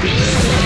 Peace.